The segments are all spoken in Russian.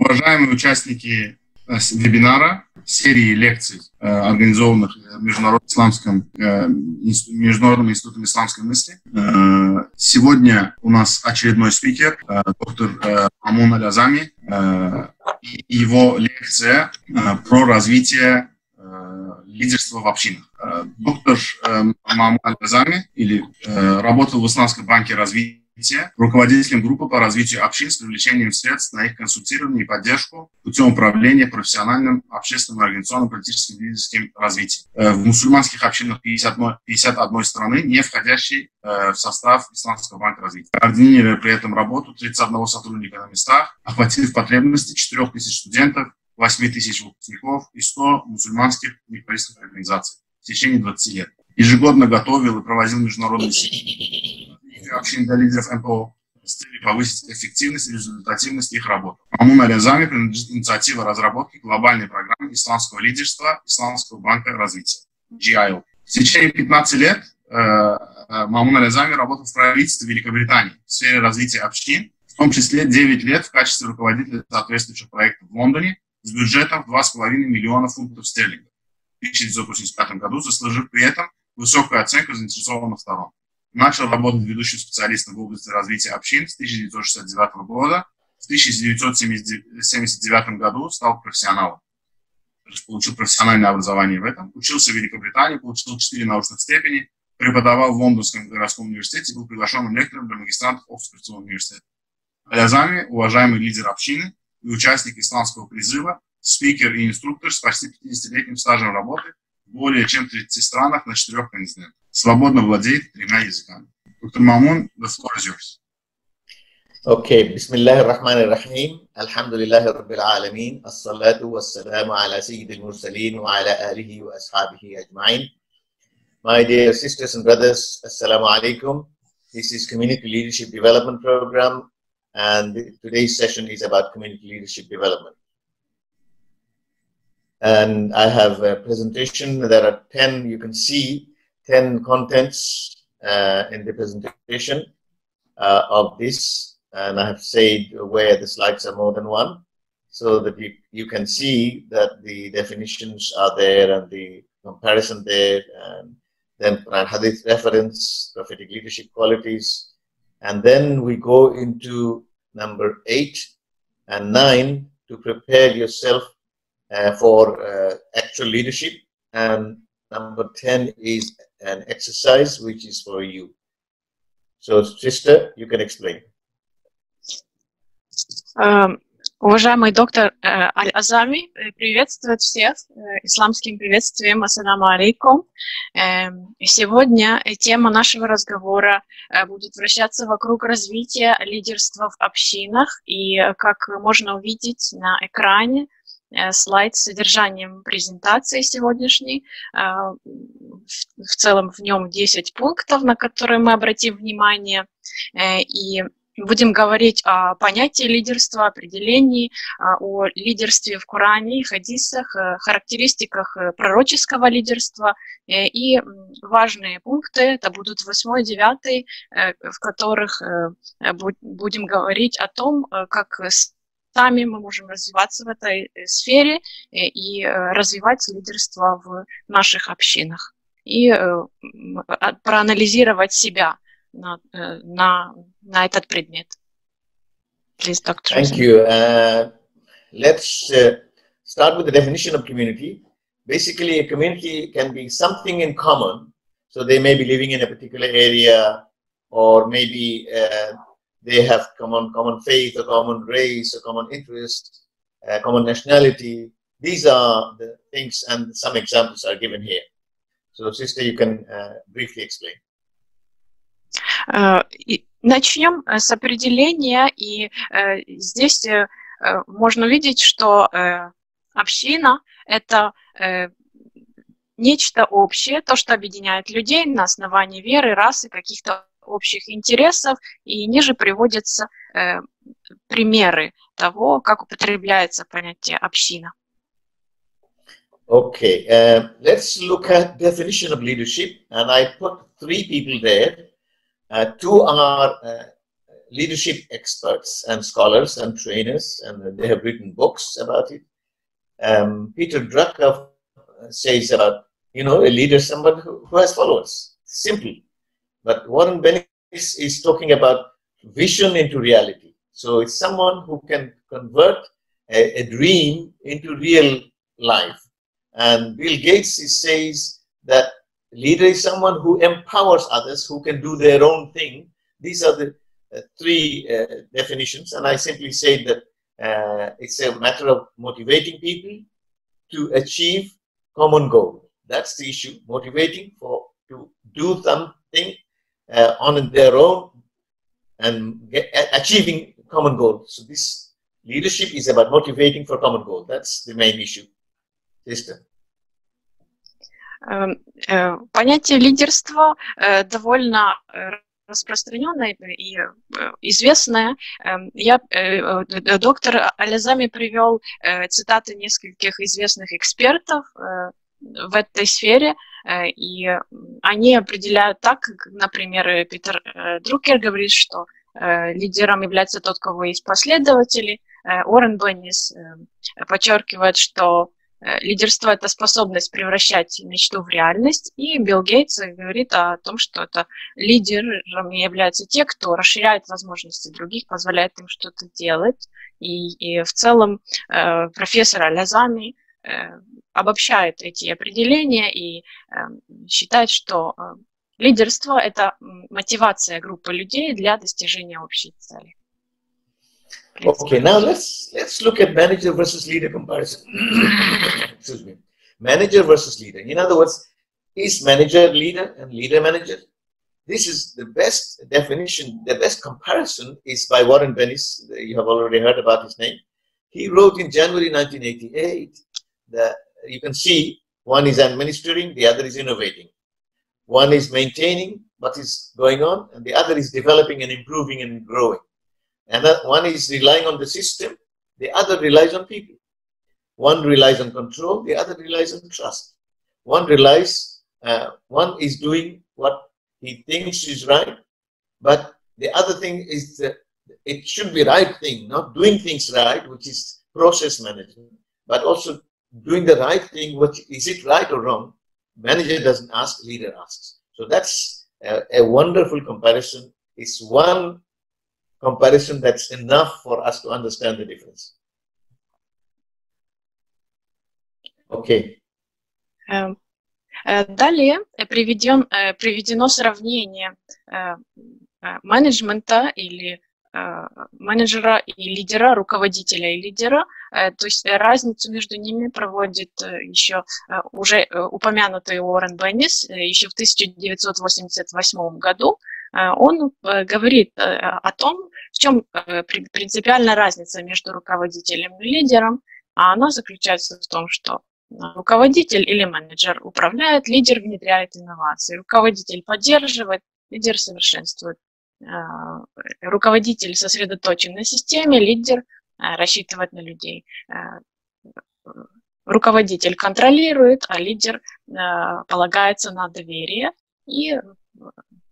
Уважаемые участники э, вебинара, серии лекций, э, организованных Международным, исламским, Международным институтом исламской мысли. Сегодня у нас очередной спикер, доктор Амун Алязами, и его лекция про развитие лидерства в общинах. Доктор Мамун Алязами или работал в Исламском банке развития руководителем группы по развитию общин с привлечением средств на их консультирование и поддержку путем управления профессиональным, общественным, организационным, политическим, лидерским развитием. Э, в мусульманских общинах 51, 51 страны, не входящей э, в состав Исламского банка развития. Координируя при этом работу 31 сотрудника на местах, охватив потребности 4 тысяч студентов, 8 тысяч выпускников и 100 мусульманских неправительственных организаций в течение 20 лет. Ежегодно готовил и проводил международные общин для лидеров МПО с целью повысить эффективность и результативность их работы. Мамун Алязами принадлежит инициатива разработки глобальной программы исламского лидерства Исламского банка развития, GIO. В течение 15 лет э, э, Мамун Алязами работал в правительстве Великобритании в сфере развития общин, в том числе 9 лет в качестве руководителя соответствующих проектов в Лондоне с бюджетом 2,5 миллиона фунтов стерлингов в 1985 году, заслужив при этом высокую оценку заинтересованных сторон. Начал работать ведущим специалистом в области развития общин с 1969 года. В 1979 году стал профессионалом. Получил профессиональное образование в этом. Учился в Великобритании, получил 4 научных степени, преподавал в Лондонском городском университете, был приглашенным лектором для магистрантов Оксфордского университета. Алязами – уважаемый лидер общины и участник исламского призыва, спикер и инструктор с почти 50-летним стажем работы в более чем 30 странах на четырех континентах свободно владеет тремя языками. Доктор Мамун, the floor is yours. Okay, بسم الله الرحمن الرحيم الحمد لله رب العالمين الصلاة والسلام على سيد المرسلين وعلى آله وأصحابه أجمعين My dear sisters and brothers, Assalamu alaikum. This is Community Leadership Development Program and today's session is about community leadership development. And I have a presentation. There are 10, you can see 10 contents uh, in the presentation uh, of this. And I have said where the slides are more than one so that you, you can see that the definitions are there and the comparison there. And then Hadith reference, prophetic leadership qualities. And then we go into number eight and nine to prepare yourself uh, for uh, actual leadership. And number 10 is an exercise which is for you. So, sister, you can explain. Um, уважаемый доктор uh, Аль-Азами приветствует всех uh, исламским приветствием. Ассаламу алейкум. Um, сегодня тема нашего разговора будет вращаться вокруг развития лидерства в общинах. И, как можно увидеть на экране, Э, слайд с содержанием презентации сегодняшней. Э, в целом в нем 10 пунктов, на которые мы обратим внимание. Э, и будем говорить о понятии лидерства, определении, о лидерстве в Коране, хадисах, характеристиках пророческого лидерства. И важные пункты, это будут 8 и 9, в которых будем говорить о том, как сами мы можем развиваться в этой э, сфере э, и э, развивать лидерство в наших общинах и проанализировать себя на, на, на этот предмет. Please, Dr. Thank you. Uh, let's uh, start with the definition of community. Basically, a community can be something in common. So they may be living in a particular area or maybe uh, they have common common faith, a common race, a common interest, a common nationality. These are the things, and some examples are given here. So, sister, you can uh, briefly explain. Uh, начнем э, с определения, и uh, здесь uh, можно видеть, что община – это нечто общее, то, что объединяет людей на основании веры, расы, каких-то общих интересов, и ниже приводятся э, примеры того, как употребляется понятие община. Okay, uh, let's look at definition of leadership, and I put three people there. Uh, two are uh, leadership experts and scholars and trainers, and they have written books about it. Um, Peter Drucker says about, you know, a leader somebody who, who has followers. Simple. But Warren Bennis is talking about vision into reality. So it's someone who can convert a, a dream into real life. And Bill Gates says that leader is someone who empowers others, who can do their own thing. These are the uh, three uh, definitions. And I simply say that uh, it's a matter of motivating people to achieve common goal. That's the issue. Motivating for to do something uh, on their own and get, achieving common goal. So this leadership is about motivating for common goal. That's the main issue. Sister. Понятие лидерства довольно распространенное и известное. Я, доктор Алязами привел цитаты нескольких известных экспертов в этой сфере, и они определяют так, как, например, Питер Друкер говорит, что лидером является тот, кого есть последователи. Уоррен Беннис подчеркивает, что лидерство – это способность превращать мечту в реальность, и Билл Гейтс говорит о том, что это лидерами являются те, кто расширяет возможности других, позволяет им что-то делать. И, и в целом э, профессор Алязами э, обобщает эти определения и э, считает, что э, лидерство – это мотивация группы людей для достижения общей цели. Okay, now let's let's look at manager versus leader comparison. Excuse me. Manager versus leader. In other words, is manager leader and leader manager? This is the best definition, the best comparison is by Warren Bennis. You have already heard about his name. He wrote in January 1988 that you can see one is administering, the other is innovating. One is maintaining what is going on, and the other is developing and improving and growing. And one is relying on the system, the other relies on people. One relies on control, the other relies on trust. One relies, uh, one is doing what he thinks is right, but the other thing is that it should be right thing, not doing things right, which is process management, but also doing the right thing, which is it right or wrong? Manager doesn't ask, leader asks. So that's a, a wonderful comparison. It's one comparison that's enough for us to understand the difference. Okay. Далее приведен, приведено сравнение менеджмента или менеджера и лидера, руководителя и лидера. То есть разницу между ними проводит еще уже упомянутый Уоррен Беннис еще в 1988 году. Он говорит о том, в чем э, принципиальная разница между руководителем и лидером? А она заключается в том, что э, руководитель или менеджер управляет, лидер внедряет инновации, руководитель поддерживает, лидер совершенствует. Э, руководитель сосредоточен на системе, лидер рассчитывает на людей. Руководитель контролирует, а лидер полагается на доверие и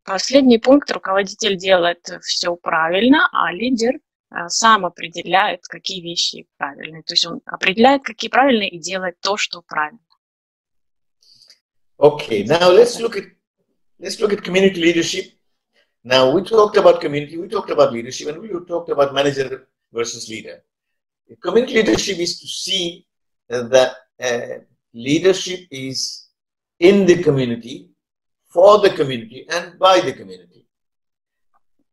Последний пункт руководитель делает все правильно, а лидер э, сам определяет, какие вещи правильные. То есть он определяет, какие правильные, и делает то, что правильно. Okay, now let's look at let's look at community leadership. Now we talked about community, we talked about leadership, and we talked about manager versus leader. Community leadership is to see that uh, leadership is in the community for the community and by the community.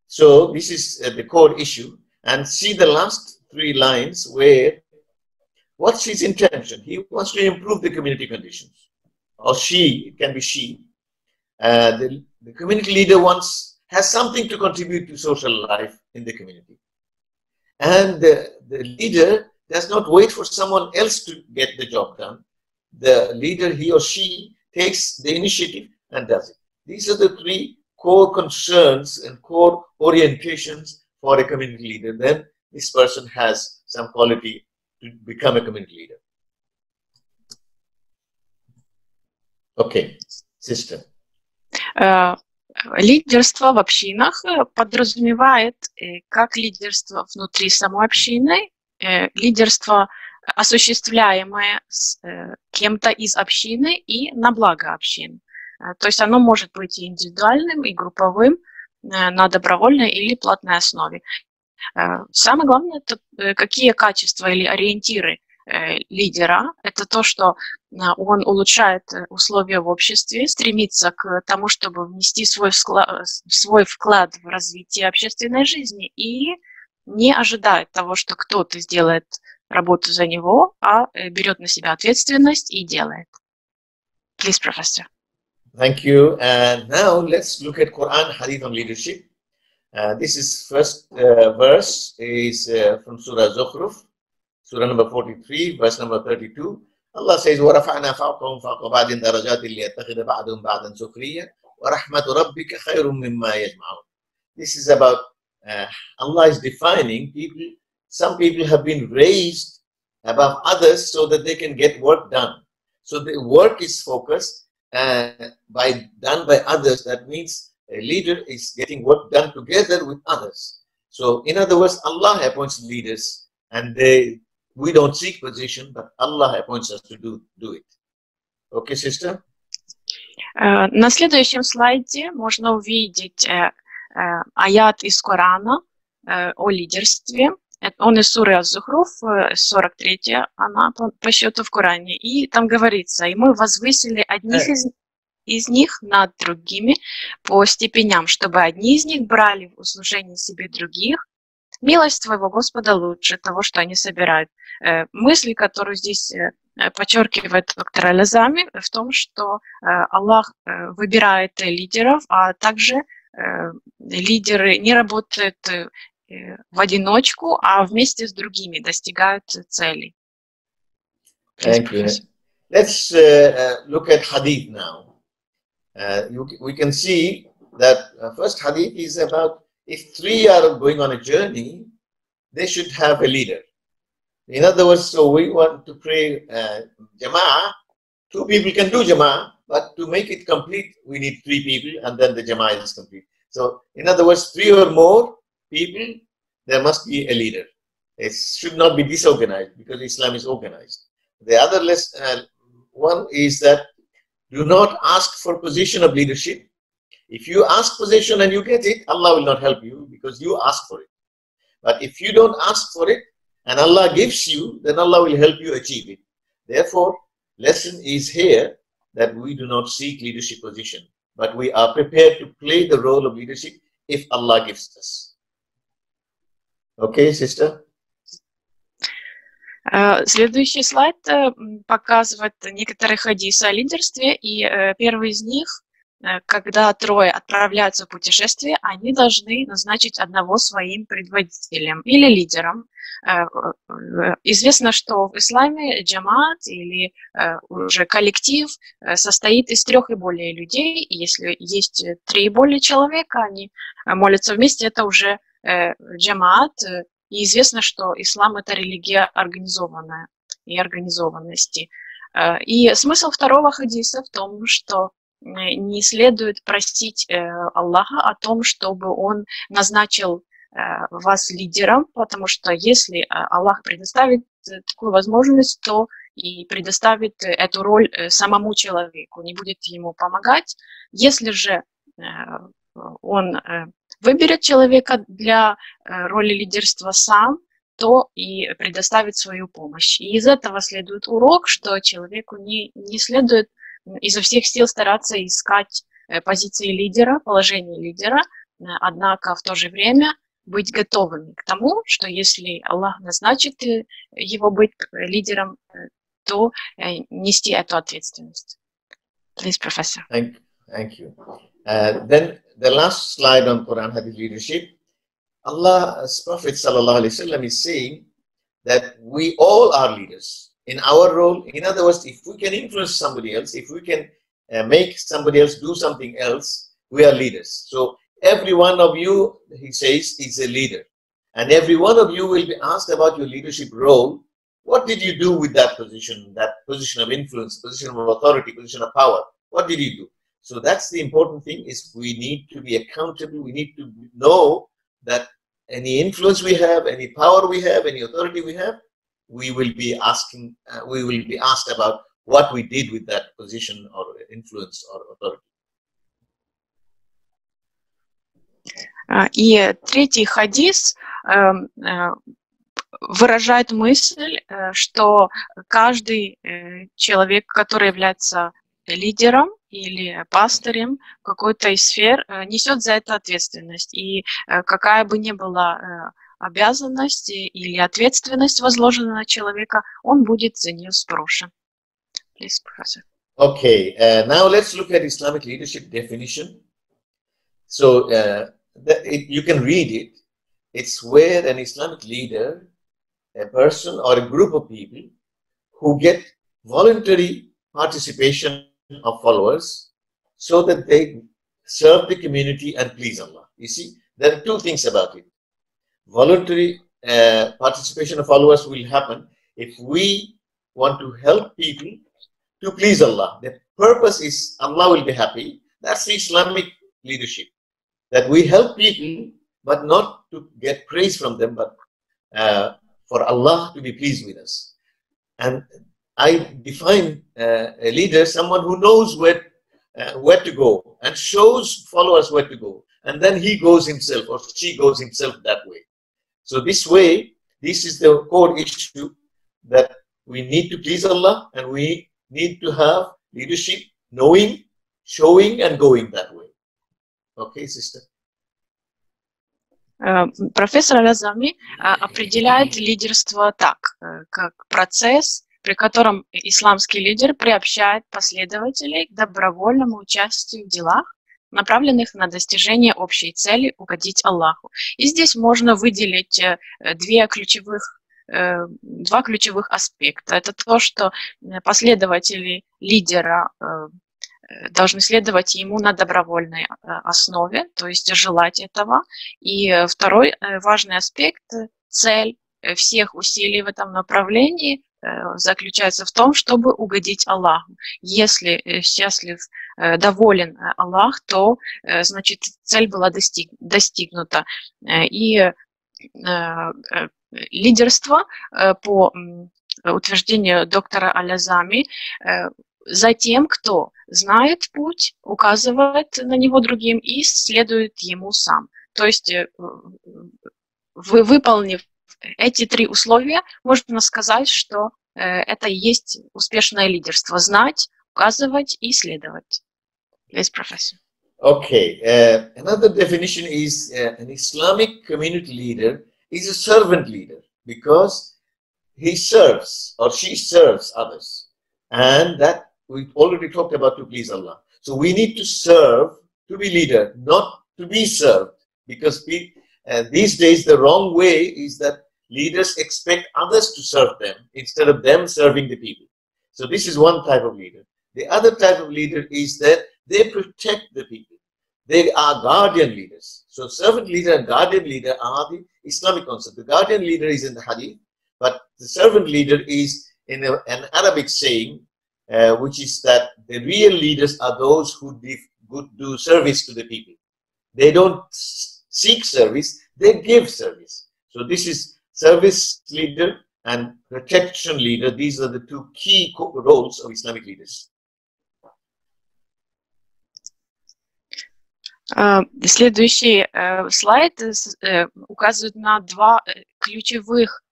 So this is uh, the core issue. And see the last three lines where what's his intention? He wants to improve the community conditions. Or she, it can be she. Uh, the, the community leader wants, has something to contribute to social life in the community. And the, the leader does not wait for someone else to get the job done. The leader, he or she, takes the initiative and does it. These are the three core concerns and core orientations for a community leader. Then this person has some quality to become a community leader. Okay, sister. Uh, Лидерство в общинах подразумевает как лидерство внутри самой общины, лидерство осуществляемое с кем-то из общины и на благо общин. То есть оно может быть и индивидуальным, и групповым, на добровольной или платной основе. Самое главное, это какие качества или ориентиры Э, лидера. Это то, что э, он улучшает э, условия в обществе, стремится к тому, чтобы внести свой вклад, свой вклад в развитие общественной жизни и не ожидает того, что кто-то сделает работу за него, а берет на себя ответственность и делает. Please, Professor. Thank you. And now let's look at Quran Hadith on leadership. Uh, this is first uh, verse is uh, from Surah Zukhruf. Surah number 43, verse number 32. Allah says, وَرَفَعْنَا فَوْقَهُمْ فَوْقَ بَعْدٍ دَرَجَاتٍ لِيَتَّخِذَ بَعْضُهُم بَعْضًا سُخْرِيًّا وَرَحْمَةُ رَبِّكَ خَيْرٌ مِّمَّا يَجْمَعُونَ This is about, uh, Allah is defining people. Some people have been raised above others so that they can get work done. So the work is focused uh, by done by others. That means a leader is getting work done together with others. So in other words, Allah appoints leaders and they we don't seek position, but Allah appoints us to do, do it. Okay, sister? На следующем слайде можно увидеть аят из Корана о лидерстве. Он из суры Az-Зухруф, 43 она по счету в Коране. И там говорится, и мы возвысили одних из, из них над другими по степеням, чтобы одни из них брали в услужение себе других, Милость твоего Господа лучше того, что они собирают. Э, мысль, которую здесь э, подчеркивает доктор Алязами, в том, что э, Аллах выбирает лидеров, а также лидеры не работают в одиночку, а вместе с другими достигают целей. Thank you. Let's uh, look at hadith now. Uh, you, we can see that uh, first hadith is about if three are going on a journey, they should have a leader. In other words, so we want to pray uh, Jama'ah. Two people can do Jama'ah, but to make it complete, we need three people, and then the Jama'ah is complete. So, in other words, three or more people, there must be a leader. It should not be disorganized because Islam is organized. The other less, uh, one is that do not ask for position of leadership if you ask possession and you get it, Allah will not help you because you ask for it. But if you don't ask for it and Allah gives you, then Allah will help you achieve it. Therefore, lesson is here that we do not seek leadership position, but we are prepared to play the role of leadership if Allah gives us. Okay, sister? Следующий слайд показывает некоторые хадисы о лидерстве, и первый из них Э, когда трое отправляются в путешествие, они должны назначить одного своим предводителем или лидером. Э, э, известно, что в исламе джамат или уже коллектив состоит из трех и более людей. И если есть три и более человека, они молятся вместе, это уже джамат. И известно, что ислам – это религия организованная и организованности. И смысл второго хадиса в том, что Э, не следует просить э, Аллаха о том, чтобы Он назначил э, вас лидером, потому что если Аллах предоставит такую возможность, то и предоставит эту роль самому человеку, не будет ему помогать. Если же он выберет человека для роли лидерства сам, то и предоставит свою помощь. И из этого следует урок, что человеку не, не следует изо всех сил стараться искать э, позиции лидера, положение лидера, э, однако в то же время быть готовыми к тому, что если Аллах назначит э, его быть лидером, то нести эту ответственность. Please, Professor. Thank, thank you. Uh, then the last slide on Quran Hadith leadership, Allah's Prophet sallallahu alaihi wasallam is saying that we all are leaders. In our role. In other words, if we can influence somebody else, if we can uh, make somebody else do something else, we are leaders. So every one of you, he says, is a leader. And every one of you will be asked about your leadership role. What did you do with that position, that position of influence, position of authority, position of power? What did you do? So that's the important thing is we need to be accountable. We need to know that any influence we have, any power we have, any authority we have, we will be asking, uh, we will be asked about what we did with that position or influence or authority. И третий хадис выражает мысль, что каждый человек, который является лидером или пастырем какой-то из сфер, несет за это ответственность. И какая бы ни была обязанность или ответственность возложена на человека, он будет за нее спрошен. Please, professor. Okay, uh, now let's look at Islamic leadership definition. So uh, the, it, you can read it. It's where an Islamic leader, a person or a group of people who get voluntary participation of followers so that they serve the community and please Allah. You see, there are two things about it. Voluntary uh, participation of followers will happen if we want to help people to please Allah. The purpose is Allah will be happy. That's the Islamic leadership. That we help people, but not to get praise from them, but uh, for Allah to be pleased with us. And I define uh, a leader, someone who knows where, uh, where to go and shows followers where to go. And then he goes himself or she goes himself that way. So this way, this is the core issue that we need to please Allah and we need to have leadership, knowing, showing and going that way. Okay, sister? Профессор Алязами определяет лидерство так, как процесс, при котором исламский лидер приобщает последователей к добровольному участию в делах, направленных на достижение общей цели угодить Аллаху. И здесь можно выделить две ключевых два ключевых аспекта. Это то, что последователи лидера должны следовать ему на добровольной основе, то есть желать этого. И второй важный аспект – цель всех усилий в этом направлении заключается в том, чтобы угодить Аллаху. Если счастлив, доволен Аллах, то значит цель была достиг, достигнута. И лидерство по утверждению доктора Алязами за тем, кто знает путь, указывает на него другим и следует ему сам. То есть, вы, выполнив эти три условия, можно сказать, что это и есть успешное лидерство. Знать, указывать и следовать. Yes, professor. Okay. Uh, another definition is uh, an Islamic community leader is a servant leader because he serves or she serves others. And that we already talked about to please Allah. So we need to serve to be leader, not to be served. Because we, uh, these days the wrong way is that leaders expect others to serve them instead of them serving the people. So this is one type of leader. The other type of leader is that they protect the people. They are guardian leaders. So servant leader and guardian leader are the Islamic concept. The guardian leader is in the hadith, but the servant leader is in a, an Arabic saying, uh, which is that the real leaders are those who do service to the people. They don't seek service, they give service. So this is service leader and protection leader. These are the two key roles of Islamic leaders. Следующий слайд указывает на два ключевых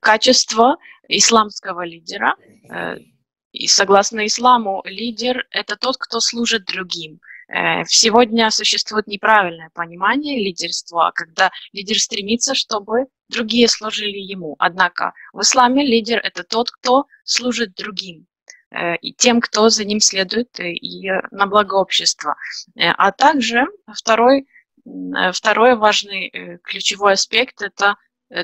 качества исламского лидера. И согласно исламу, лидер – это тот, кто служит другим. Сегодня существует неправильное понимание лидерства, когда лидер стремится, чтобы другие служили ему. Однако в исламе лидер – это тот, кто служит другим и тем, кто за ним следует, и на благо общества. А также второй, второй важный ключевой аспект – это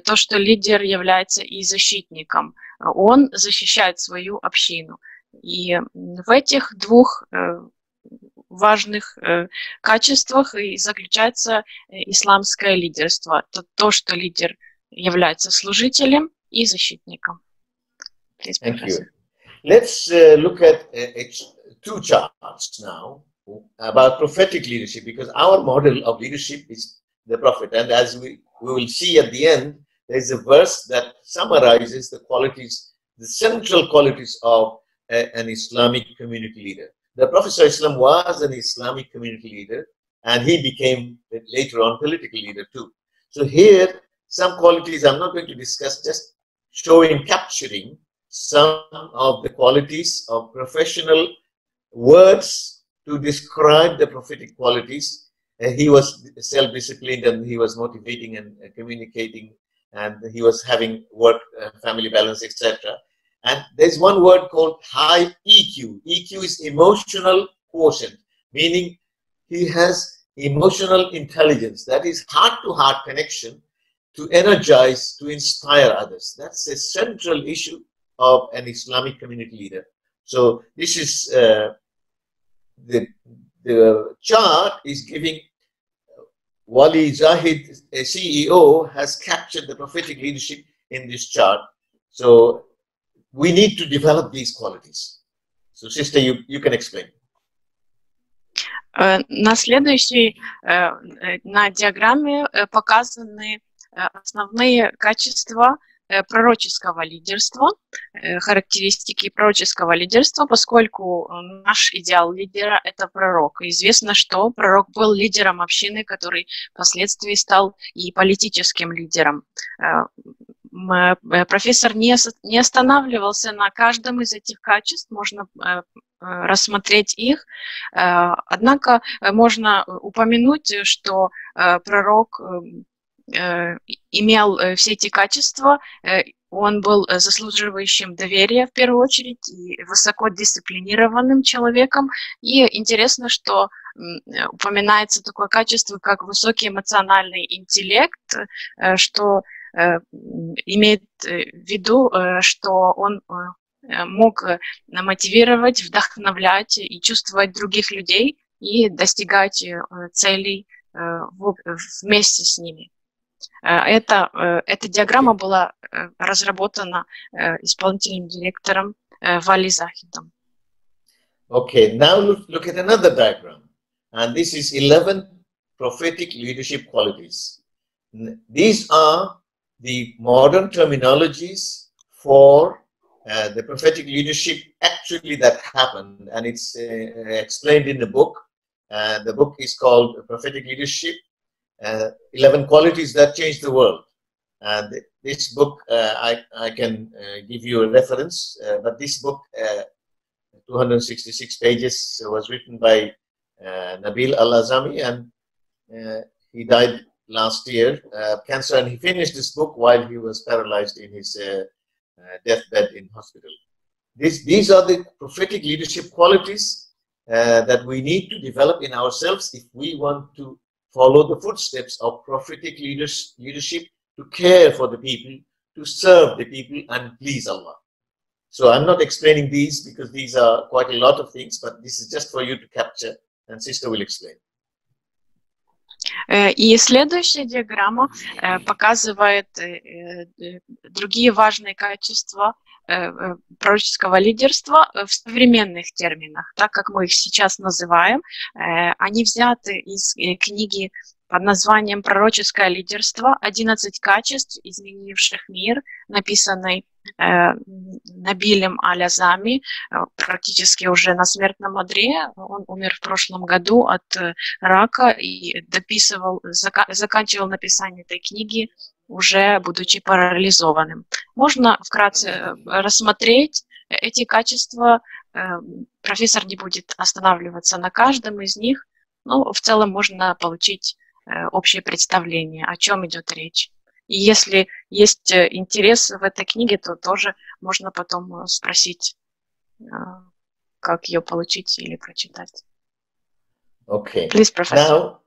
то, что лидер является и защитником. Он защищает свою общину. И в этих двух важных качествах и заключается исламское лидерство. Это то, что лидер является служителем и защитником. Thank you. Let's uh, look at uh, two charts now about prophetic leadership because our model of leadership is the prophet. And as we, we will see at the end, there's a verse that summarizes the qualities, the central qualities of a, an Islamic community leader. The Prophet Islam was an Islamic community leader and he became later on political leader too. So here, some qualities I'm not going to discuss, just showing, capturing some of the qualities of professional words to describe the prophetic qualities. Uh, he was self-disciplined and he was motivating and uh, communicating and he was having work, uh, family balance, etc. And there's one word called high EQ. EQ is emotional quotient, meaning he has emotional intelligence, that is heart-to-heart connection to energize, to inspire others. That's a central issue of an Islamic community leader. So this is uh, the, the chart is giving Wali Zahid, a CEO, has captured the prophetic leadership in this chart. So we need to develop these qualities. So sister, you, you can explain. Э, на следующей, э, э, на диаграмме показаны основные качества пророческого лидерства, характеристики пророческого лидерства, поскольку наш идеал лидера – это пророк. Известно, что пророк был лидером общины, который впоследствии стал и политическим лидером. Профессор не, не останавливался на каждом из этих качеств, можно Э, рассмотреть их. Э, однако э, можно упомянуть, что пророк имел все эти качества, он был заслуживающим доверия в первую очередь и высоко дисциплинированным человеком. И интересно, что упоминается такое качество, как высокий эмоциональный интеллект, что имеет в виду, что он Э, мог э, мотивировать, вдохновлять и чувствовать других людей и достигать э, целей вместе с ними. Это, эта диаграмма была разработана исполнительным директором Вали Захидом. Okay, now look at another diagram. And this is 11 prophetic leadership qualities. These are the modern terminologies for uh, the prophetic leadership actually that happened, and it's uh, explained in the book. Uh, the book is called Prophetic Leadership: uh, Eleven Qualities That Changed the World. And this book, uh, I I can give you a reference, but this book, 266 pages, was written by Nabil Al Azami, and he died last year, cancer, and he finished this book while he was paralyzed in his uh, deathbed in hospital. This, these are the prophetic leadership qualities uh, that we need to develop in ourselves if we want to follow the footsteps of prophetic leaders, leadership to care for the people, to serve the people and please Allah. So I'm not explaining these because these are quite a lot of things, but this is just for you to capture and sister will explain. Э, и следующая диаграмма э, показывает э, другие важные качества пророческого лидерства в современных терминах, так как мы их сейчас называем. Они взяты из книги под названием «Пророческое лидерство. 11 качеств, изменивших мир», написанной э, Набилем Алязами, э, практически уже на смертном одре. Он умер в прошлом году от э, рака и дописывал, зака заканчивал написание этой книги уже будучи парализованным. Можно вкратце э, рассмотреть эти качества. Профессор не будет останавливаться на каждом из них, но в целом можно получить общее представление, о чем идет речь. И если есть э, интерес в этой книге, то тоже можно потом э, спросить, как ее получить или прочитать. Okay. Please, Professor. Now,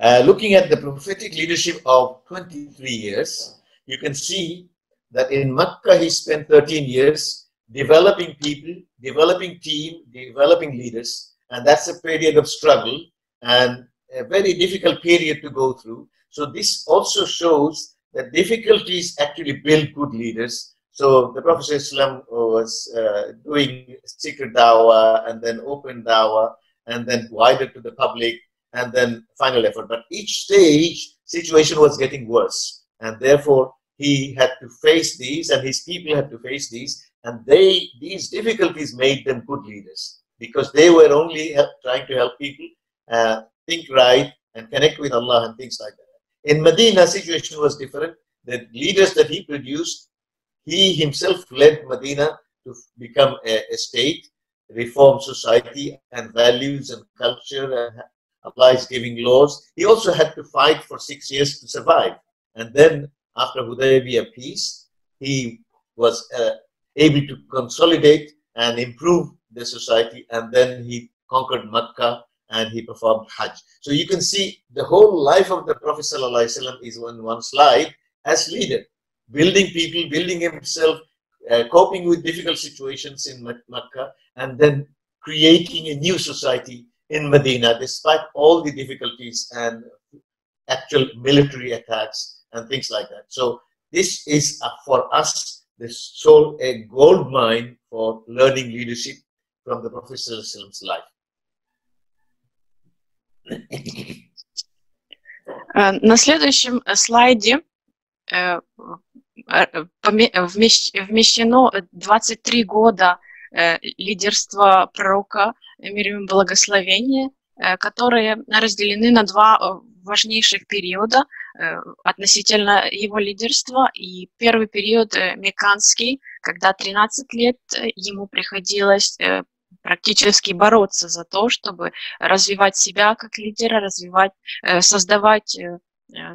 uh, looking at the prophetic leadership of 23 years, you can see that in Makkah he spent 13 years developing people, developing team, developing leaders, and that's a period of struggle. And a very difficult period to go through. So this also shows that difficulties actually build good leaders. So the Prophet was uh, doing secret dawah and then open dawah and then wider to the public and then final effort. But each stage, situation was getting worse. And therefore, he had to face these and his people had to face these. And they, these difficulties made them good leaders because they were only trying to help people uh, think right and connect with Allah and things like that. In Medina, situation was different. The leaders that he produced, he himself led Medina to become a, a state, reform society and values and culture and Allah is giving laws. He also had to fight for six years to survive. And then after Hudaybiyah peace, he was uh, able to consolidate and improve the society. And then he conquered Makkah and he performed Hajj. So you can see the whole life of the Prophet ﷺ is on one slide as leader, building people, building himself, uh, coping with difficult situations in Makkah, and then creating a new society in Medina, despite all the difficulties and actual military attacks and things like that. So this is for us the so a gold mine for learning leadership from the Prophet Prophet's life. На следующем слайде вмещено 23 года лидерства пророка, мир ему благословения, которые разделены на два важнейших периода относительно его лидерства. И первый период меканский, когда 13 лет ему приходилось практически бороться за то, чтобы развивать себя как лидера, развивать, создавать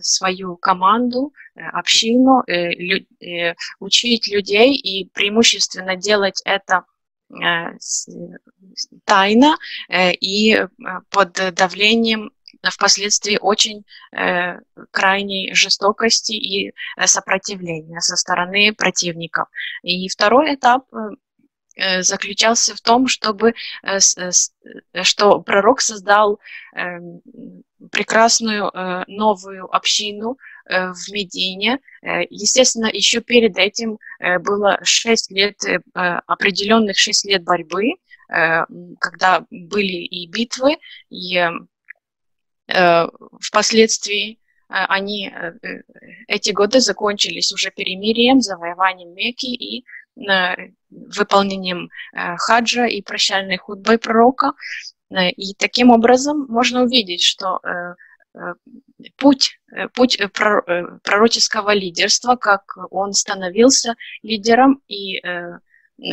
свою команду, общину, учить людей и преимущественно делать это тайно и под давлением впоследствии очень крайней жестокости и сопротивления со стороны противников. И второй этап заключался в том, чтобы что пророк создал прекрасную новую общину в Медине. Естественно, еще перед этим было шесть лет, определенных шесть лет борьбы, когда были и битвы, и впоследствии они, эти годы закончились уже перемирием, завоеванием Мекки и выполнением хаджа и прощальной худбой пророка. И таким образом можно увидеть, что путь, путь пророческого лидерства, как он становился лидером и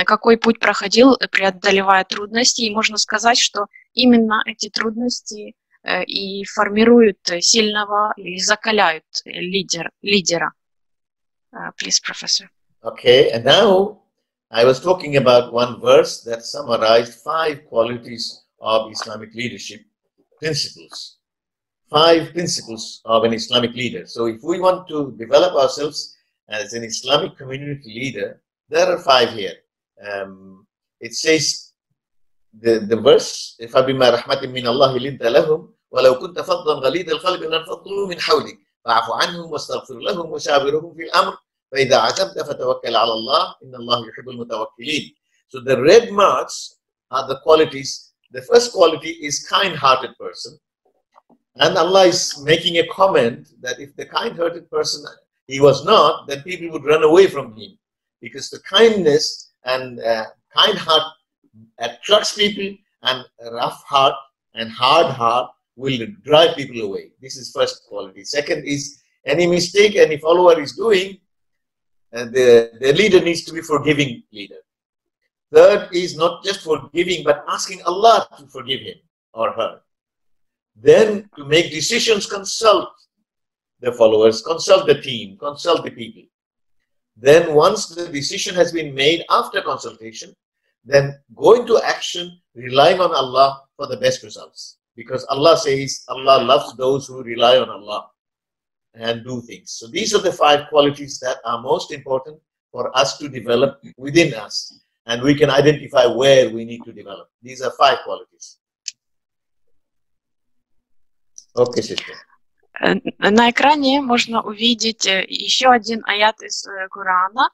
какой путь проходил, преодолевая трудности. И можно сказать, что именно эти трудности и формируют сильного или закаляют лидер, лидера. Please, professor. Okay, and now I was talking about one verse that summarized five qualities of Islamic leadership principles. Five principles of an Islamic leader. So if we want to develop ourselves as an Islamic community leader, there are five here. Um, it says, the, the verse, فَبِمَا رَحْمَةٍ مِّنَ اللَّهِ لِنْتَ لَهُمْ وَلَوْ كُنْتَ فَضًّا غَلِيظَ الْقَلْبِ لَانفَضُّوا مِنْ حَوْلِكَ فَاعْفُ عَنْهُمْ وَاسْتَغْفِرْ لَهُمْ وَشَاوِرْهُمْ فِي الْأَمْرِ فإذا عزمت فتوكل على الله إن الله يحب المتوكلين. So the red marks are the qualities. The first quality is kind-hearted person. And Allah is making a comment that if the kind-hearted person he was not, then people would run away from him. Because the kindness and uh, kind heart attracts people and rough heart and hard heart will drive people away. This is first quality. Second is any mistake any follower is doing, and the, the leader needs to be forgiving leader. Third is not just forgiving, but asking Allah to forgive him or her. Then to make decisions, consult the followers, consult the team, consult the people. Then once the decision has been made after consultation, then go into action, relying on Allah for the best results. Because Allah says, Allah loves those who rely on Allah and do things. So these are the five qualities that are most important for us to develop within us. And we can identify where we need to develop. These are five qualities. Okay, sister. На экране можно увидеть еще один аят из Корана,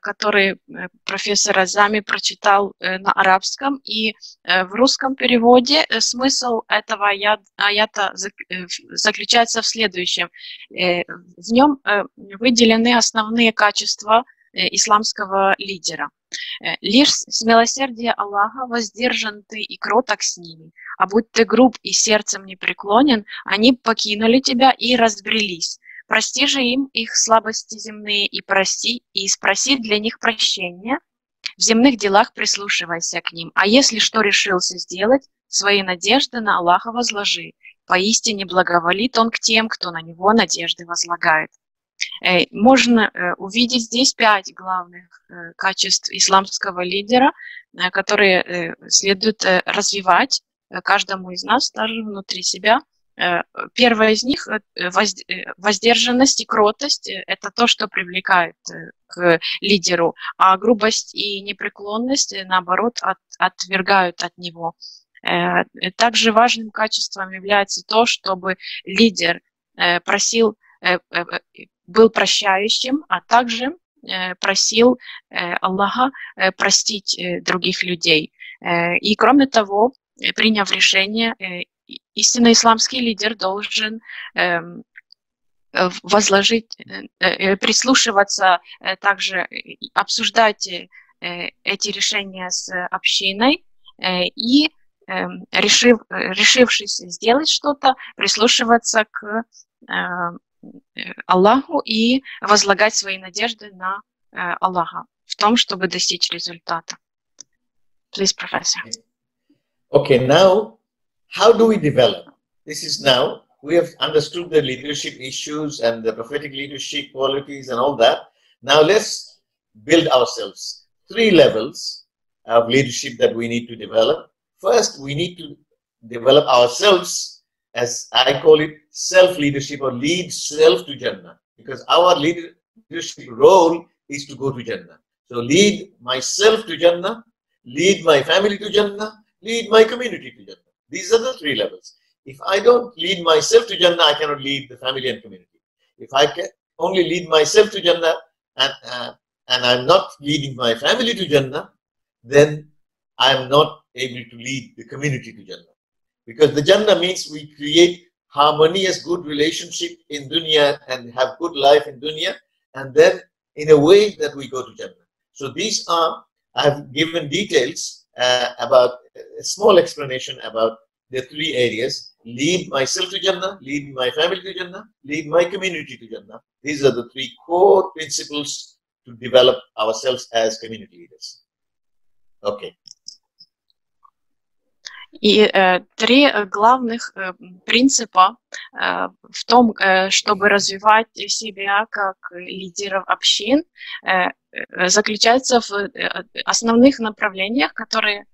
который профессор Азами прочитал на арабском, и в русском переводе смысл этого аята заключается в следующем. В нем выделены основные качества исламского лидера – Э, Лишь с милосердия Аллаха воздержан ты и кроток с ними, а будь ты груб и сердцем не преклонен, они покинули тебя и разбрелись. Прости же им их слабости земные и прости, и спроси для них прощения. В земных делах прислушивайся к ним, а если что решился сделать, свои надежды на Аллаха возложи. Поистине благоволит он к тем, кто на него надежды возлагает. Э, можно э, увидеть здесь пять главных э, качеств исламского лидера, которые следует развивать каждому из нас, даже внутри себя. Первое из них – воздержанность и кротость – это то, что привлекает к лидеру, а грубость и непреклонность, наоборот, от, отвергают от него. Также важным качеством является то, чтобы лидер просил был прощающим, а также э, просил э, Аллаха э, простить других людей. И кроме того, приняв решение, истинно исламский лидер должен эм, возложить, прислушиваться, также обсуждать эти решения с общиной и эм, решив, решившись сделать что-то, прислушиваться к Аллаху и возлагать свои надежды на Аллаха в том, чтобы достичь результата. Please, Professor. Okay, now, how do we develop? This is now, we have understood the leadership issues and the prophetic leadership qualities and all that. Now let's build ourselves. Three levels of leadership that we need to develop. First, we need to develop ourselves as I call it, self-leadership or lead self to Jannah. Because our leadership role is to go to Jannah. So lead myself to Jannah, lead my family to Jannah, lead my community to Jannah. These are the three levels. If I don't lead myself to Jannah, I cannot lead the family and community. If I can only lead myself to Jannah and, uh, and I'm not leading my family to Jannah, then I'm not able to lead the community to Jannah. Because the Jannah means we create harmonious, good relationship in dunya and have good life in dunya, and then in a way that we go to Jannah. So these are, I have given details uh, about a small explanation about the three areas. Lead myself to Jannah, lead my family to Jannah, lead my community to Jannah. These are the three core principles to develop ourselves as community leaders. Okay. И э, три главных э, принципа э, в том, э, чтобы развивать себя как лидеров общин, э, э заключаются в э, основных направлениях, которые, э,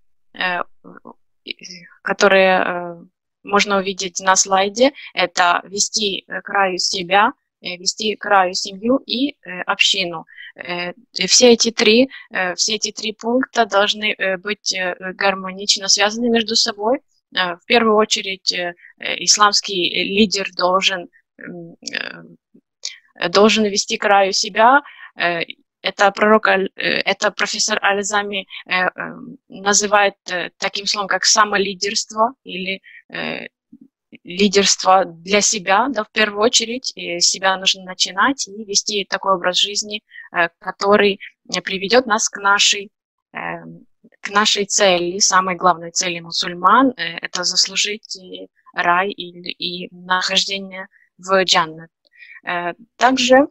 которые э, можно увидеть на слайде. Это вести краю себя, вести краю семью и общину. Э, все эти три, э, все эти три пункта должны э, быть гармонично связаны между собой. В первую очередь, исламский лидер должен, должен вести краю себя. Это пророк, это профессор Альзами называет таким словом, как самолидерство или лидерство для себя, да, в первую очередь, и себя нужно начинать и вести такой образ жизни, э, который приведет нас к нашей, э, к нашей цели, самой главной цели мусульман, э, это заслужить рай и, и нахождение в джаннат. Также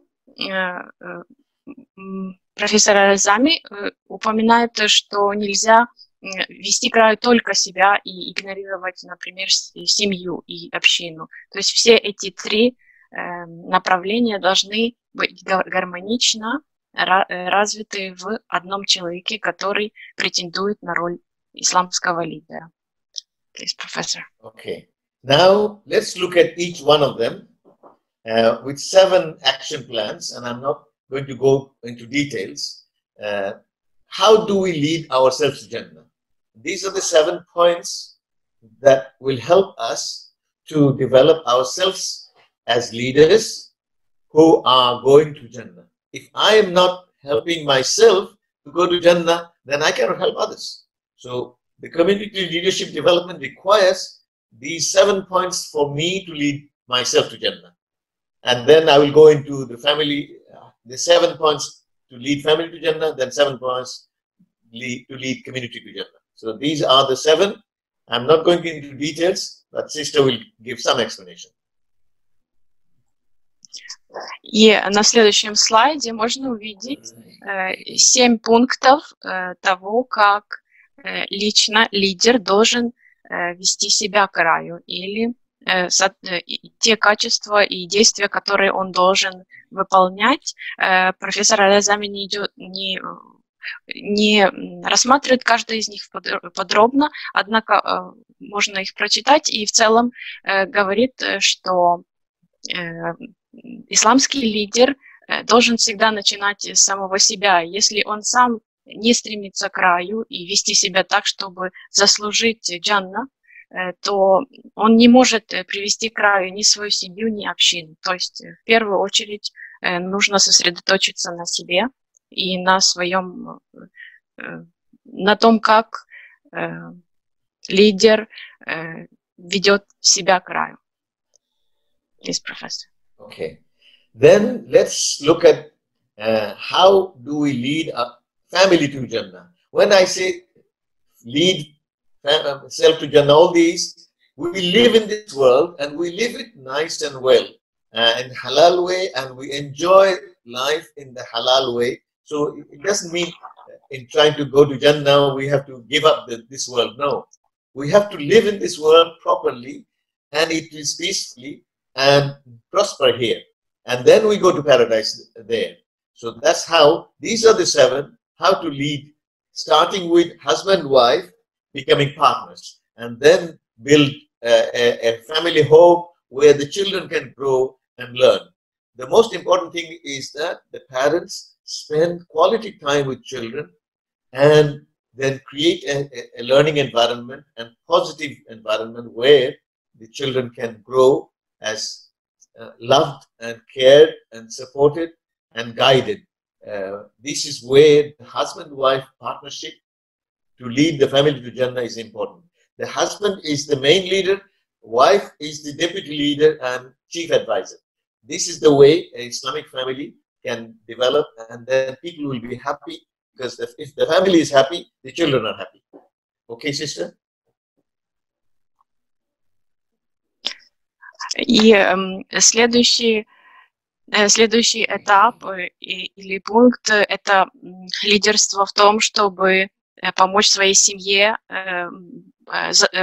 профессор Аль-Зами упоминает, что нельзя вести краю только себя и игнорировать, например, семью и общину. То есть все эти три э, направления должны быть гармонично э, развиты в одном человеке, который претендует на роль исламского лидера. Please, Professor. Okay. Now let's look at each one of them uh, with seven action plans, and I'm not going to go into details. Uh, how do we lead ourselves to Jannah? These are the seven points that will help us to develop ourselves as leaders who are going to Jannah. If I am not helping myself to go to Jannah, then I cannot help others. So the community leadership development requires these seven points for me to lead myself to Jannah. And then I will go into the family, uh, the seven points to lead family to Jannah, then seven points lead, to lead community to Jannah. So these are the seven. I'm not going into details, but sister will give some explanation. И на следующем слайде можно увидеть э, семь пунктов э, того, как э, лично лидер должен э, вести себя к раю или э, э, те качества и действия, которые он должен выполнять. Э, профессор Алязами не, идет, не, не рассматривает каждый из них подробно, однако э, можно их прочитать и в целом э, говорит, э, что э, исламский лидер э, должен всегда начинать с самого себя. Если он сам не стремится к краю и вести себя так, чтобы заслужить джанна, э, то он не может э, привести к краю ни свою семью, ни общину. То есть в первую очередь нужно сосредоточиться на себе и на своем, на том, как лидер ведет себя к краю. Please, professor. Okay. Then let's look at uh, how do we lead a family to Jannah. When I say lead self to Jannah, all these, we live in this world and we live it nice and well uh, in halal way and we enjoy life in the halal way. So it doesn't mean in trying to go to Jannah we have to give up the, this world. No, we have to live in this world properly and it is peacefully and prosper here. And then we go to paradise there. So that's how, these are the seven, how to lead, starting with husband, wife, becoming partners, and then build a, a, family home where the children can grow and learn. The most important thing is that the parents spend quality time with children and then create a, a, learning environment and positive environment where the children can grow as uh, loved and cared and supported and guided. Uh, this is where the husband-wife partnership to lead the family to Jannah is important. The husband is the main leader, wife is the deputy leader and chief advisor. This is the way an Islamic family can develop and then people will be happy because if the family is happy, the children are happy. Okay, sister? И эм, следующий, э, следующий этап э, или пункт – это лидерство в том, чтобы э, помочь своей семье эм,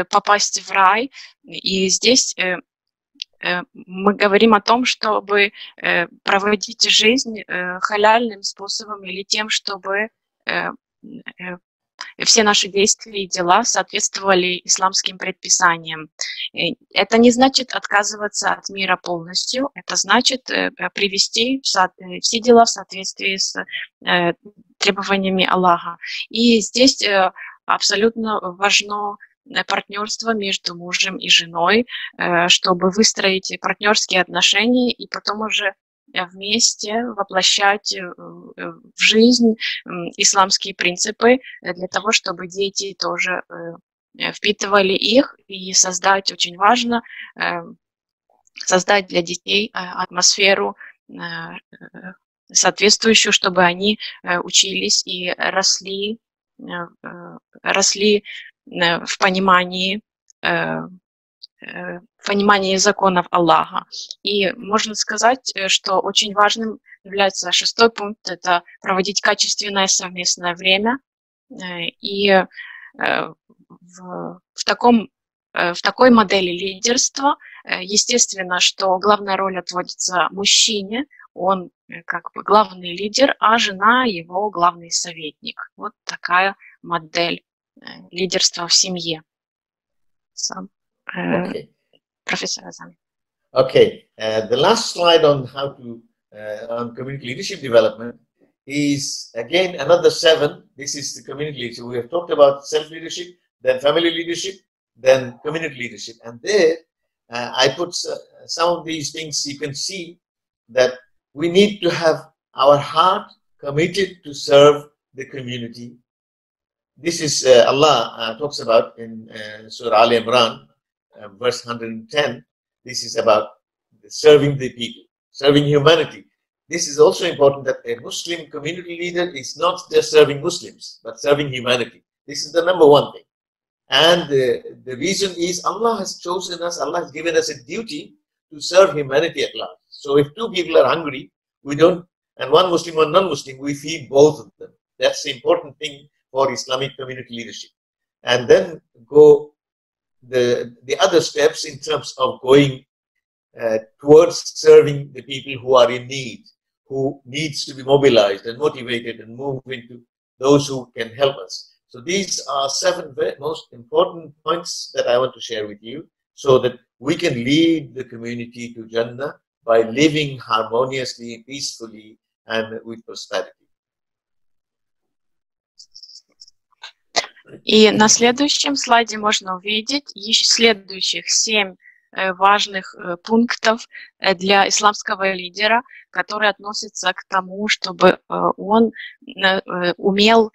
попасть в рай. И здесь мы говорим о том, чтобы проводить жизнь халяльным способом или тем, чтобы все наши действия и дела соответствовали исламским предписаниям. Это не значит отказываться от мира полностью, это значит э, привести э, все дела в соответствии с э, требованиями Аллаха. И здесь абсолютно важно партнерство между мужем и женой, чтобы выстроить партнерские отношения и потом уже Э, вместе воплощать э, э, в жизнь исламские принципы для того, чтобы дети тоже впитывали их и создать, очень важно, создать для детей атмосферу соответствующую, чтобы они учились и росли, росли в понимании Э, понимании законов Аллаха. И можно сказать, э, что очень важным является шестой пункт – это проводить качественное совместное время. Э, и в, в, таком, в такой модели лидерства, естественно, что главная роль отводится мужчине, он как бы главный лидер, а жена его главный советник. Вот такая модель лидерства в семье. Сам. Uh, okay. Professor Azami. Okay, uh, the last slide on how to uh, on community leadership development is again another seven. This is the community leadership. We have talked about self leadership, then family leadership, then community leadership, and there uh, I put some of these things. You can see that we need to have our heart committed to serve the community. This is uh, Allah uh, talks about in uh, Surah Al Imran, uh, verse 110. This is about serving the people, serving humanity. This is also important that a Muslim community leader is not just serving Muslims, but serving humanity. This is the number one thing. And the, the reason is Allah has chosen us, Allah has given us a duty to serve humanity at large. So if two people are hungry, we don't, and one Muslim, one non-Muslim, we feed both of them. That's the important thing for Islamic community leadership. And then go the, the other steps in terms of going uh, towards serving the people who are in need, who needs to be mobilized and motivated and move into those who can help us. So these are seven most important points that I want to share with you so that we can lead the community to Jannah by living harmoniously, peacefully, and with prosperity. И на следующем слайде можно увидеть еще следующих семь э, важных э, пунктов э, для исламского лидера, которые относятся к тому, чтобы он умел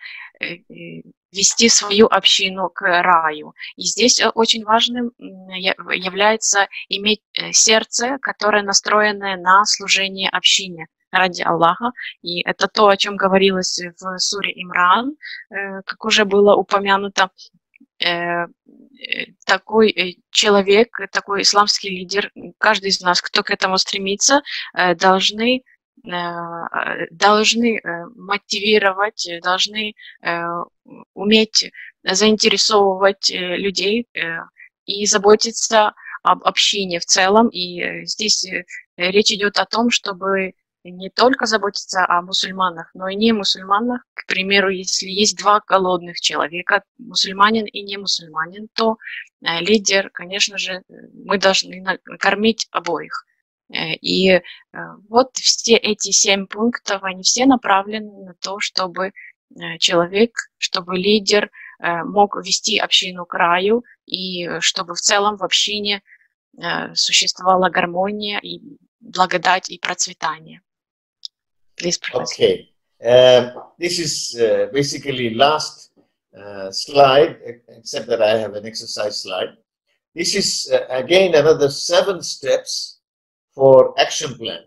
вести свою общину к раю. И здесь очень важным является иметь сердце, которое настроено на служение общине ради Аллаха. И это то, о чем говорилось в суре Имран, э, как уже было упомянуто. Э, такой человек, такой исламский лидер, каждый из нас, кто к этому стремится, э, должны должны мотивировать, должны уметь заинтересовывать людей и заботиться об общине в целом. И здесь речь идет о том, чтобы не только заботиться о мусульманах, но и не мусульманах. К примеру, если есть два голодных человека, мусульманин и не мусульманин, то э, лидер, конечно же, мы должны кормить обоих. Э, и э, вот все эти семь пунктов, они все направлены на то, чтобы человек, чтобы лидер мог вести общину к раю, и чтобы в целом в общине существовала гармония и благодать и процветание. Please, Professor. Okay. Um, this is uh, basically last uh, slide, except that I have an exercise slide. This is, uh, again, another seven steps for action plan.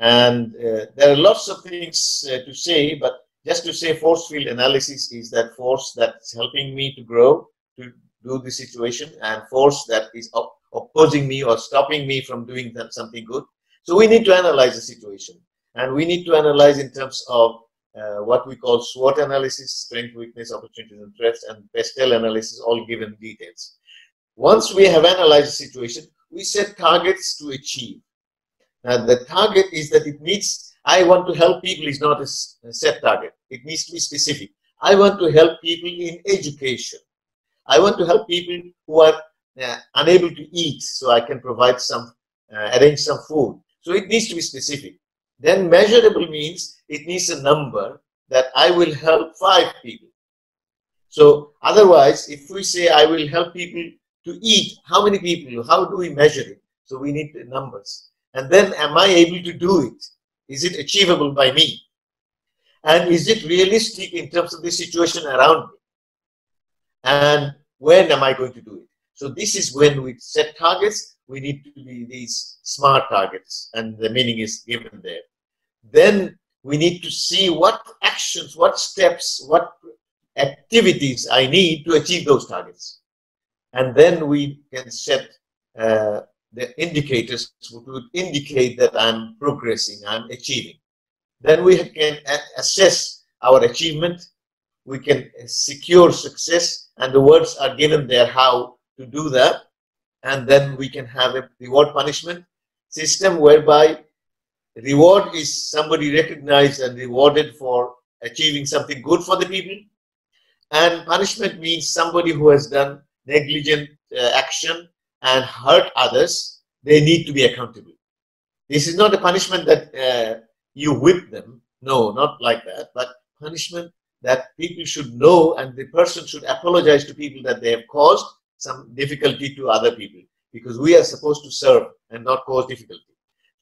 And uh, there are lots of things uh, to say, but just to say force field analysis is that force that's helping me to grow, to do the situation, and force that is op opposing me or stopping me from doing that, something good. So we need to analyze the situation. And we need to analyze in terms of uh, what we call SWOT analysis, strength, weakness, opportunities, and threats, and PESTEL analysis, all given details. Once we have analyzed the situation, we set targets to achieve. Now, the target is that it needs, I want to help people is not a set target. It needs to be specific. I want to help people in education. I want to help people who are uh, unable to eat, so I can provide some, uh, arrange some food. So it needs to be specific. Then measurable means it needs a number that I will help five people. So otherwise, if we say I will help people to eat, how many people, how do we measure it? So we need numbers. And then am I able to do it? Is it achievable by me? And is it realistic in terms of the situation around me? And when am I going to do it? So this is when we set targets, we need to be these smart targets and the meaning is given there then we need to see what actions, what steps, what activities I need to achieve those targets. And then we can set uh, the indicators which would indicate that I'm progressing, I'm achieving. Then we can assess our achievement, we can secure success, and the words are given there how to do that. And then we can have a reward punishment system whereby Reward is somebody recognized and rewarded for achieving something good for the people. And punishment means somebody who has done negligent uh, action and hurt others, they need to be accountable. This is not a punishment that uh, you whip them. No, not like that. But punishment that people should know and the person should apologize to people that they have caused some difficulty to other people because we are supposed to serve and not cause difficulty.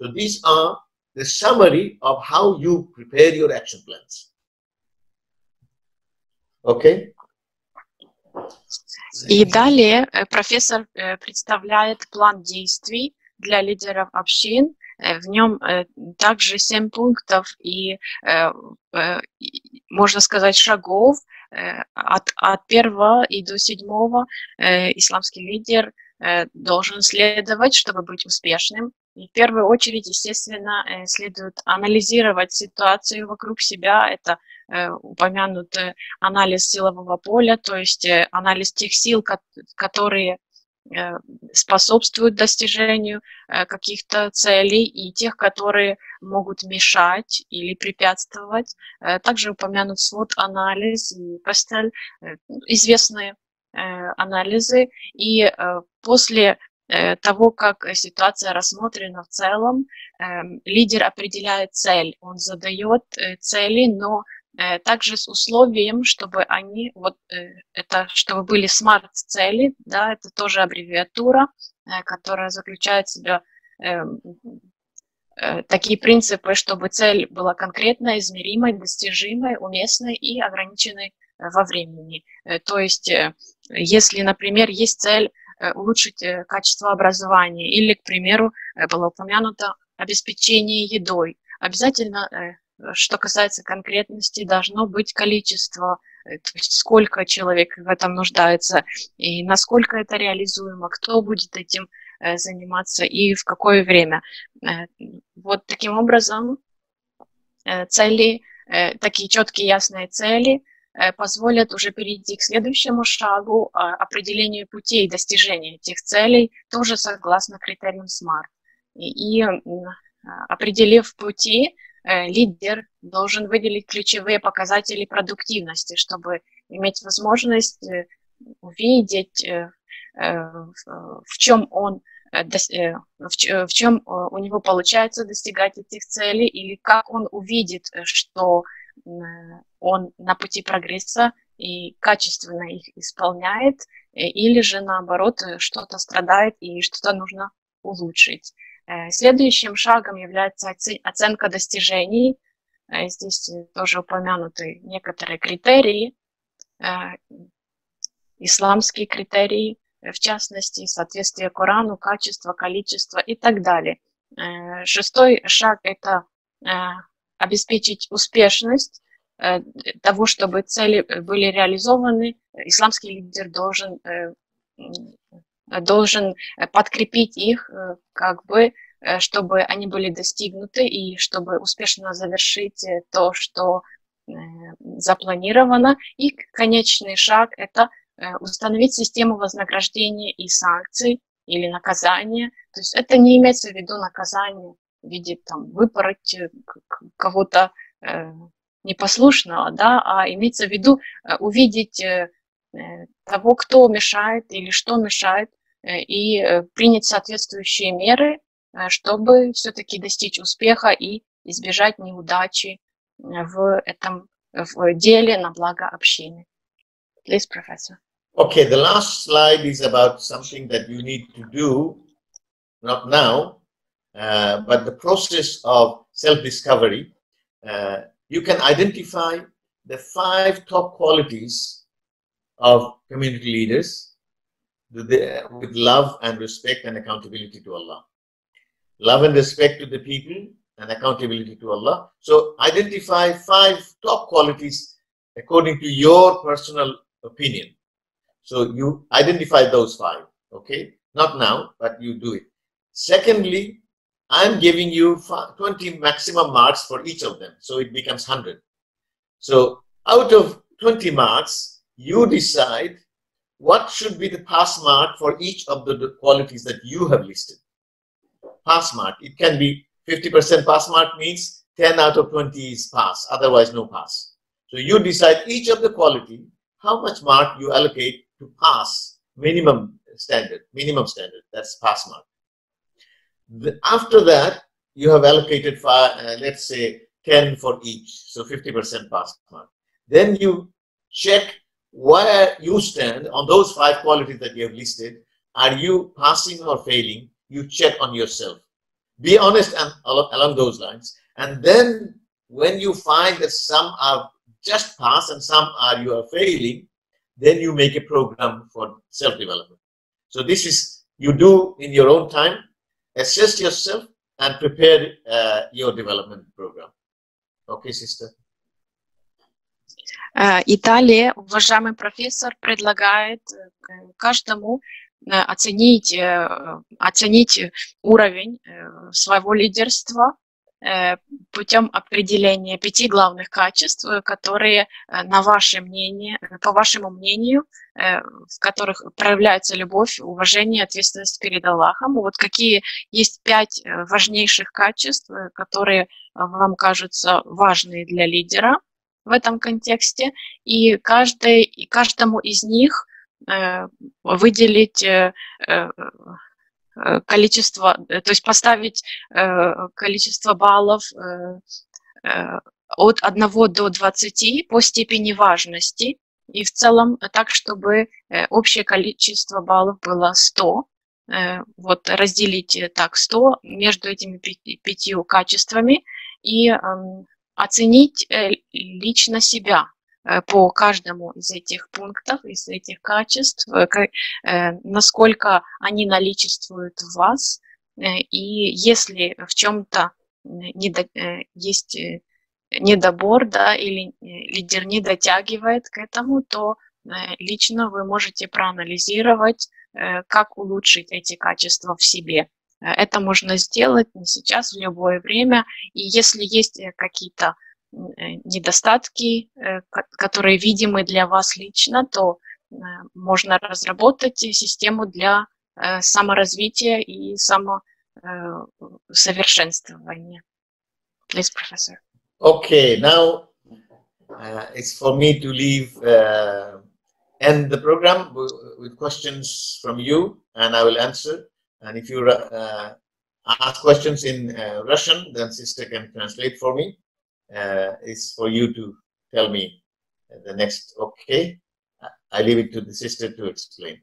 So these are the summary of how you prepare your action plans. Okay? И далее профессор представляет план действий для лидеров общин. В нем также семь пунктов и, можно сказать, шагов от, от первого и до седьмого исламский лидер должен следовать, чтобы быть успешным. И в первую очередь, естественно, следует анализировать ситуацию вокруг себя. Это упомянут анализ силового поля, то есть анализ тех сил, которые способствуют достижению каких-то целей и тех, которые могут мешать или препятствовать. Также упомянут свод анализ и пастель, известные анализы. И после того, как ситуация рассмотрена в целом, лидер определяет цель, он задает цели, но также с условием, чтобы они, вот это, чтобы были смарт-цели, да, это тоже аббревиатура, которая заключает в себя такие принципы, чтобы цель была конкретной, измеримой, достижимой, уместной и ограниченной во времени. То есть, если, например, есть цель улучшить качество образования или, к примеру, было упомянуто обеспечение едой, обязательно что касается конкретности, должно быть количество, э, то есть сколько человек в этом нуждается и насколько это реализуемо, кто будет этим э, заниматься и в какое время. Э, вот таким образом цели, такие четкие ясные цели позволят уже перейти к следующему шагу, а, определению путей достижения этих целей, тоже согласно критериям SMART. И, и определив пути, Э, лидер должен выделить ключевые показатели продуктивности, чтобы иметь возможность э, увидеть, э, в чем он в чем у него получается достигать этих целей или как он увидит, что он на пути прогресса и качественно их исполняет, или же наоборот что-то страдает и что-то нужно улучшить. Э, следующим шагом является оценка достижений. Э, здесь тоже упомянуты некоторые критерии, э, исламские критерии, в частности, соответствие Корану, качество, количество и так далее. Шестой шаг – это обеспечить успешность того, чтобы цели были реализованы. Исламский лидер должен должен э, подкрепить их, э, как бы, э, чтобы они были достигнуты и чтобы успешно завершить то, что запланировано. И конечный шаг – это установить систему вознаграждения и санкций или наказания. То есть это не имеется в виду наказание в виде там, выпороть кого-то непослушного, да, а имеется в виду увидеть того, кто мешает или что мешает Э, и э, принять соответствующие меры, э, чтобы все-таки достичь успеха и избежать неудачи в этом в деле на благо общины. Please, Professor. Okay, the last slide is about something that you need to do, not now, uh, but the process of self-discovery. Uh, you can identify the five top qualities of community leaders with love and respect and accountability to Allah. Love and respect to the people and accountability to Allah. So identify five top qualities according to your personal opinion. So you identify those five, okay? Not now, but you do it. Secondly, I'm giving you 20 maximum marks for each of them. So it becomes 100. So out of 20 marks, you decide what should be the pass mark for each of the qualities that you have listed? Pass mark. It can be 50% pass mark means 10 out of 20 is pass, otherwise no pass. So you decide each of the quality, how much mark you allocate to pass minimum standard, minimum standard, that's pass mark. The, after that, you have allocated, five, uh, let's say 10 for each, so 50% pass mark. Then you check where you stand on those five qualities that you have listed. Are you passing or failing? You check on yourself. be honest and along those lines. And then when you find that some are just pass and some are you are failing, then you make a program for self-development. So this is you do in your own time, assess yourself and prepare uh, your development program. Okay, sister. Италия, уважаемый профессор, предлагает каждому оценить, оценить уровень своего лидерства путем определения пяти главных качеств, которые, на ваше мнение, по вашему мнению, в которых проявляется любовь, уважение, ответственность перед Аллахом. Вот какие есть пять важнейших качеств, которые вам кажутся важные для лидера в этом контексте, и, каждый, каждому из них Э, выделить э, э, количество, то есть поставить количество баллов от 1 до 20 по степени важности, и в целом так, чтобы общее количество баллов было 100. Вот разделить так 100 между этими пятью качествами и эм, оценить лично себя, Э, по каждому из этих пунктов, из этих качеств, э, э, насколько они наличествуют в вас, и если в чем-то есть недобор, да, или лидер не дотягивает к этому, то лично вы можете проанализировать, как улучшить эти качества в себе. Это можно сделать не сейчас, в любое время. И если есть какие-то Э, недостатки, э, которые видимы для вас лично, то э, можно разработать систему для саморазвития и самосовершенствования. Please, Professor. Okay, now uh, it's for me to leave uh, end the program with questions from you, and I will answer. And if you uh, ask questions in uh, Russian, then sister can translate for me. Uh, is for you to tell me the next. Okay, I leave it to the sister to explain.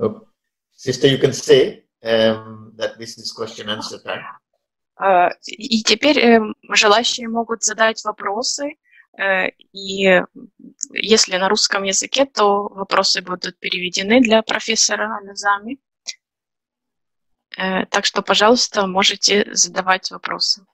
Okay. Sister, you can say um, that this is question answer time. И теперь э, желающие могут задать вопросы, э, и если на русском языке, то вопросы будут переведены для профессора Алязами. Э, так что, пожалуйста, можете задавать вопросы.